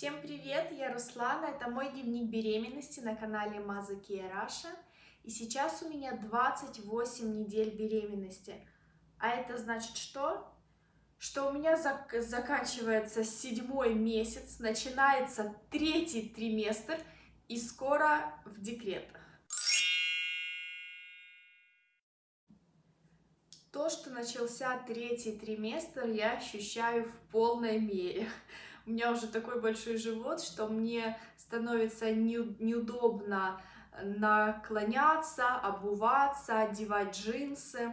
дневник беременности на канале Мазаки Раша. И сейчас у меня 28 недель беременности. А это значит что? Что у меня зак заканчивается седьмой месяц, начинается третий триместр и скоро в декрет. То, что начался третий триместр, я ощущаю в полной мере у меня уже такой большой живот, что мне становится не, неудобно наклоняться, обуваться, одевать джинсы.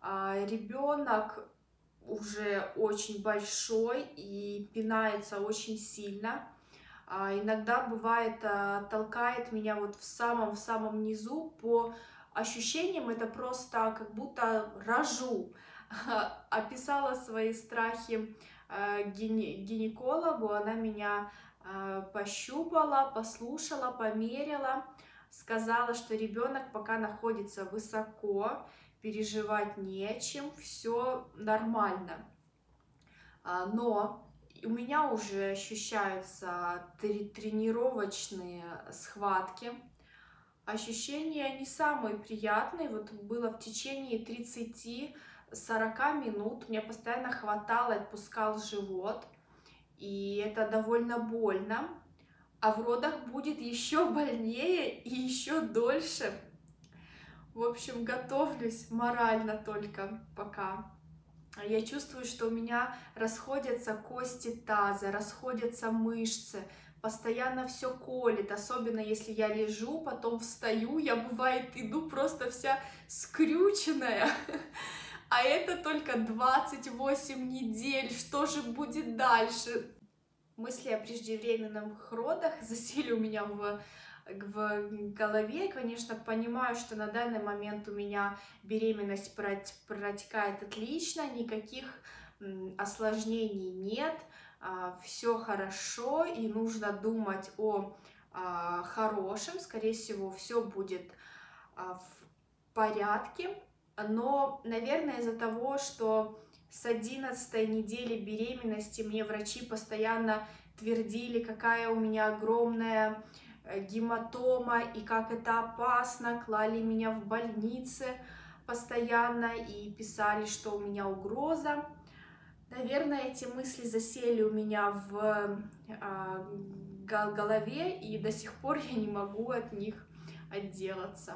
А, ребенок уже очень большой и пинается очень сильно. А, иногда бывает а, толкает меня вот в самом в самом низу по ощущениям это просто как будто рожу. Описала свои страхи Э, гинекологу, она меня э, пощупала, послушала, померила, сказала, что ребенок пока находится высоко, переживать нечем, все нормально. А, но у меня уже ощущаются тренировочные схватки. Ощущения не самые приятные. Вот было в течение 30 40 минут мне постоянно хватало, отпускал живот, и это довольно больно, а в родах будет еще больнее и еще дольше. В общем, готовлюсь морально только пока. Я чувствую, что у меня расходятся кости таза, расходятся мышцы, постоянно все колет, особенно если я лежу, потом встаю, я бывает иду просто вся скрюченная, а это только 28 недель, что же будет дальше? Мысли о преждевременных родах засели у меня в, в голове. Конечно, понимаю, что на данный момент у меня беременность протекает отлично, никаких осложнений нет, а, все хорошо, и нужно думать о а, хорошем, скорее всего, все будет а, в порядке но, наверное, из-за того, что с 11 недели беременности мне врачи постоянно твердили, какая у меня огромная э, гематома и как это опасно, клали меня в больнице постоянно и писали, что у меня угроза. Наверное, эти мысли засели у меня в э, голове, и до сих пор я не могу от них отделаться.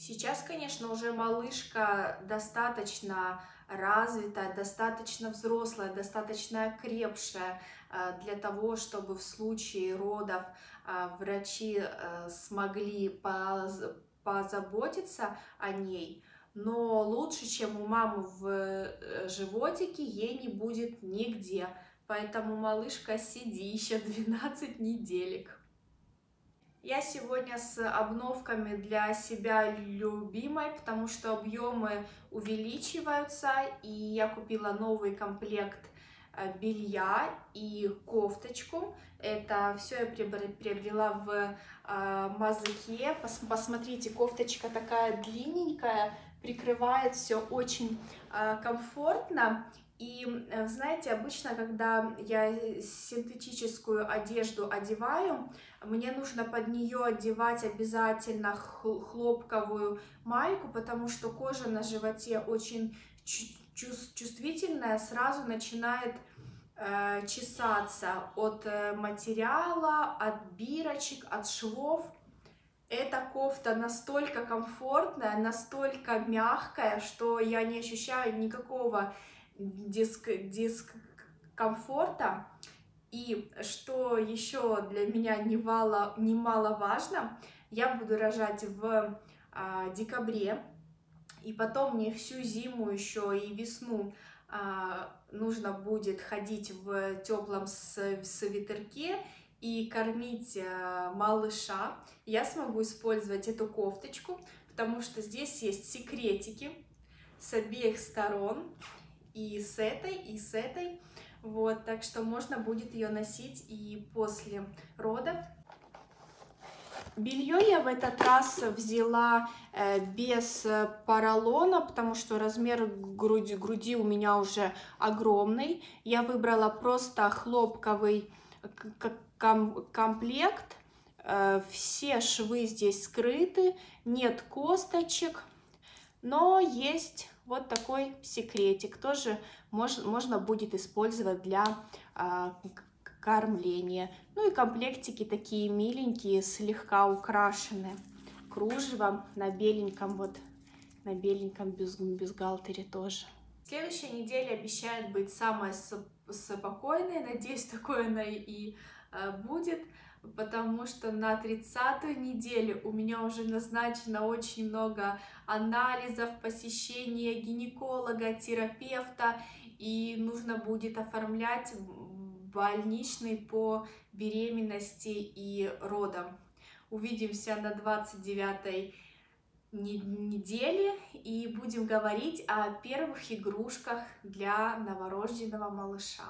Сейчас, конечно, уже малышка достаточно развитая, достаточно взрослая, достаточно крепшая э, для того, чтобы в случае родов э, врачи э, смогли позаботиться о ней. Но лучше, чем у мамы в животике, ей не будет нигде. Поэтому, малышка, сиди еще 12 неделек. Я сегодня с обновками для себя любимой, потому что объемы увеличиваются, и я купила новый комплект э, белья и кофточку. Это все я приобрела в э, Мазаке. Пос посмотрите, кофточка такая длинненькая, прикрывает все очень э, комфортно. И знаете, обычно, когда я синтетическую одежду одеваю, мне нужно под нее одевать обязательно хлопковую майку, потому что кожа на животе очень чувствительная, сразу начинает э, чесаться от э, материала, от бирочек, от швов. Эта кофта настолько комфортная, настолько мягкая, что я не ощущаю никакого диск дискомфорта. И что еще для меня немало, немаловажно, я буду рожать в а, декабре, и потом мне всю зиму еще и весну а, нужно будет ходить в теплом свитерке и кормить а, малыша. Я смогу использовать эту кофточку, потому что здесь есть секретики с обеих сторон, и с этой, и с этой. Вот, так что можно будет ее носить и после родов. Белье я в этот раз взяла э, без поролона, потому что размер груди, груди у меня уже огромный. Я выбрала просто хлопковый ком комплект. Э, все швы здесь скрыты, нет косточек, но есть вот такой секретик. Тоже можно, можно будет использовать для а, кормления. Ну и комплектики такие миленькие, слегка украшены кружевом на беленьком вот, на беленьком бюстгальтере тоже. Следующая неделя обещает быть самой спокойной, надеюсь, такое она и э, будет, потому что на 30 неделю у меня уже назначено очень много анализов, посещения гинеколога, терапевта, и нужно будет оформлять больничный по беременности и родам. Увидимся на 29 недели и будем говорить о первых игрушках для новорожденного малыша.